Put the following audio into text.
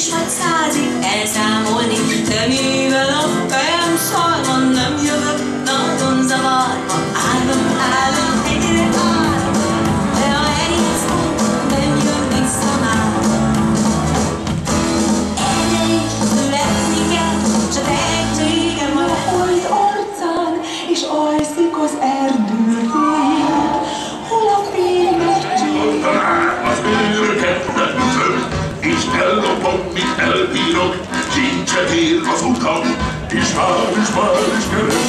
ismét százik elszámolni, szemével a fejem szalna. elbírok, sincsen az utam, kis város, város körül.